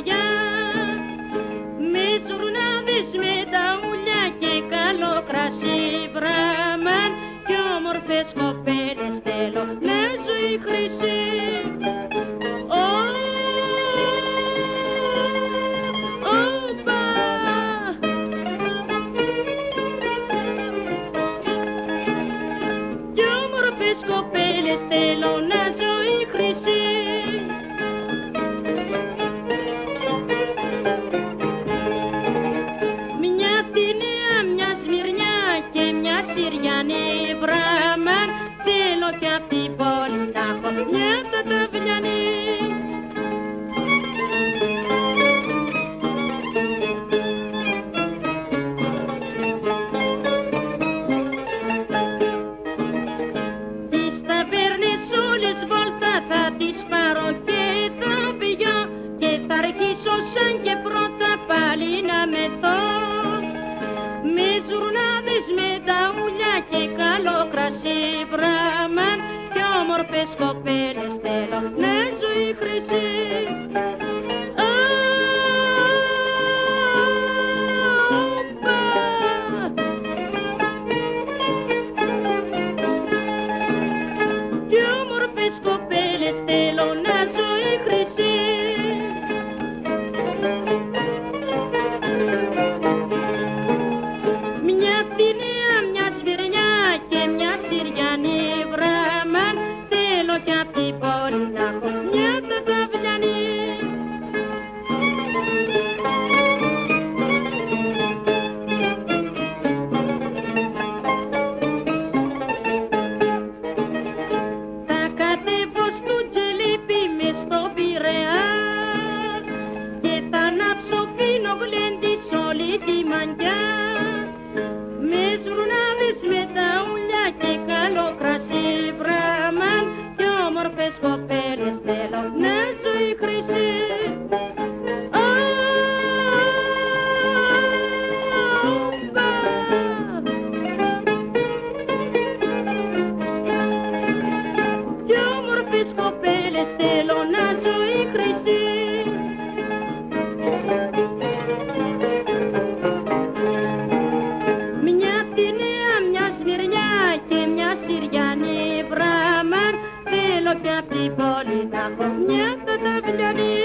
καρδιά. Με σουρνάδες με τα ουλιά και καλό κρασί βραμάν. Και όμορφες κοπέλες θέλω να σου η χρυσή. Κοπέλες θέλω μια Συριανή Μπραμάν Θέλω κι απ' την πόλη να έχω μια ταταβλιανή Τις ταβέρνες όλες βόλτα θα τις πάρω και θα πηγώ Και θα αρχίσω σαν και πρώτα πάλι να μεθώ. Με και καλό κρασί βραμάν Και όμορφες κοπέλες θέλω να ζωή χρυσή Όπα. Κι όμορφες κοπέλες θέλω να ζωή χρυσή όλη τη μαγιά. Με ζουρνάδες, με τα ουλιά και καλό κρασί βραμάν. Και όμορφες κοπέλες θέλω να ζωή χρυσή. Όπα. Κι όμορφες κοπέλες θέλω να Look at the ball in a home, yes, the